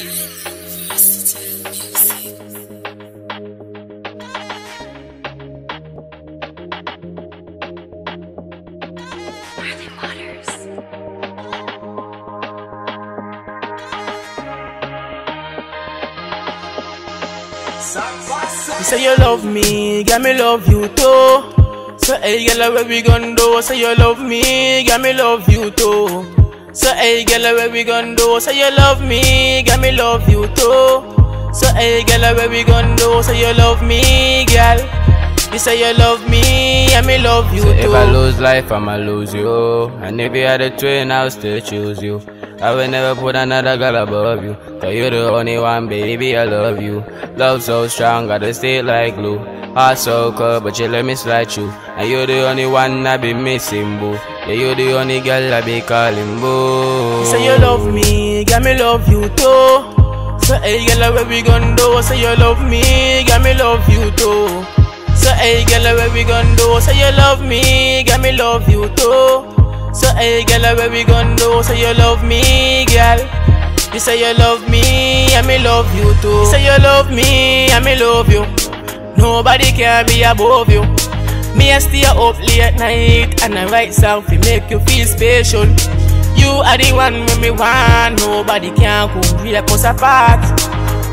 You say you love me, get me love you too. So hey girl, where we gon' do? Say you love me, get me love you too. So hey girl, where we gon' do? Say you love me, get me love you too. So hey girl, where we gon' do? Say you love me, girl. You say you love me, and me love you So too. if I lose life, I'ma lose you. And if you had a twin, I'll still choose you. I will never put another girl above you. Cause you're the only one, baby, I love you. Love so strong, gotta stay like glue. Heart so cold, but you let me slide you. And you're the only one I be missing, boo. Yeah, you're the only girl I be calling, boo. You say you love me, get me love you too. So hey girl, where we gon' do? Say you love me, get me love you too. So hey girl, where we gon' do? Say you love me, get me love you too. So hey girl, where we gon' do? Say you love me, girl. You say you love me, and me love you too. You say you love me, and me love you. Nobody can be above you. Me I stay up late night and I write song to make you feel special. You are the one when me want. Nobody can come break us apart.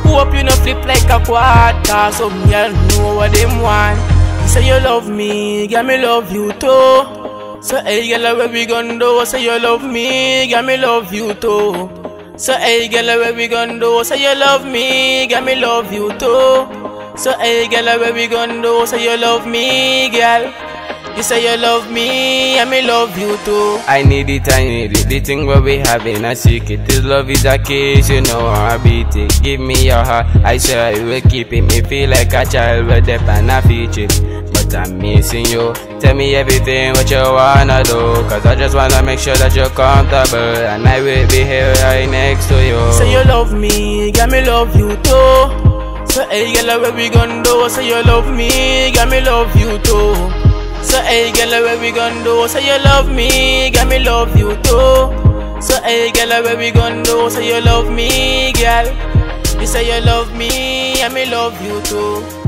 Hope you no flip like a quad, cause some girl know what them want. You say you love me, get me love you too. So hey girl, where we gon' do? Say you love me, get me love you too. So hey girl, where we gon' do? Say you love me, get me love you too. So hey girl, where we gon' do? Say you love me, girl. You say you love me, and me love you too. I need it, I need it. The thing where we having a secret. This love is a case, you know how I beat it. Give me your heart, I swear I will keep it. Me feel like a child with the and I feature it. But I'm missing you. Tell me everything what you wanna do. Cause I just wanna make sure that you're comfortable. And I will be here right next to you. Say you love me, get me love you too. So hey girl, where we gon' do? Say you love me, get me love you too. So hey girl, where we gon' do? Say you love me, get me love you too. So hey girl, where we gon' do? Say you love me, girl. You say you love me, and me love you too.